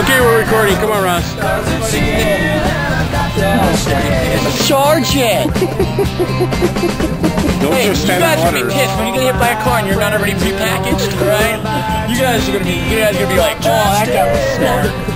Okay, we're recording. Come on, Ross. Charge it. Don't hey, just you guys are gonna be pissed when you get hit by a car and you're not already prepackaged, right? You guys are gonna be, you guys are gonna be like, oh, that guy was smart.